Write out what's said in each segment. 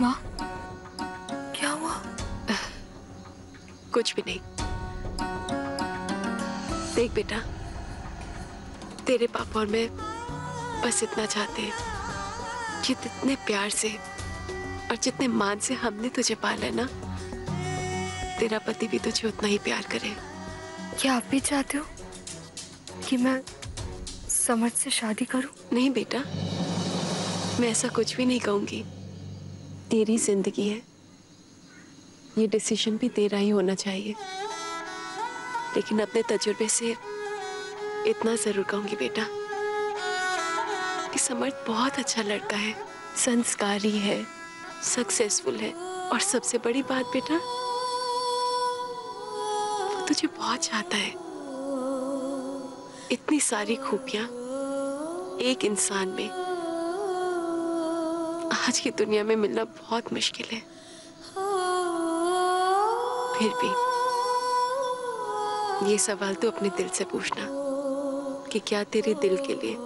माँ क्या हुआ? कुछ भी नहीं। देख बेटा तेरे पापा और मैं बस इतना चाहते हैं कि जितने प्यार से और जितने मान से हमने तुझे पाला है ना तेरा पति भी तुझे उतना ही प्यार करे। क्या आप भी चाहते हो कि मैं समझ से शादी करूँ? नहीं बेटा मैं ऐसा कुछ भी नहीं कहूँगी। तेरी ज़िंदगी है। ये डिसीज़न भी तेरा ही होना चाहिए। लेकिन अपने तजुर्बे से इतना ज़रूर कहूँगी बेटा कि समर्थ बहुत अच्छा लड़का है, संस्कारी है सक्सेसफुल है। और सबसे बड़ी बात बेटा, वो तुझे बहुत चाहता है। इतनी सारी खूबियाँ एक इंसान में आज की दुनिया में मिलना बहुत मुश्किल है। फिर भी, ये सवाल तो अपने दिल से पूछना कि क्या तेरे दिल के लिए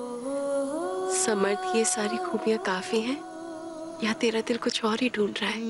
समर्थ ये सारी खूबियाँ काफ़ी हैं या तेरा दिल कुछ और ही ढूंढ रहा है?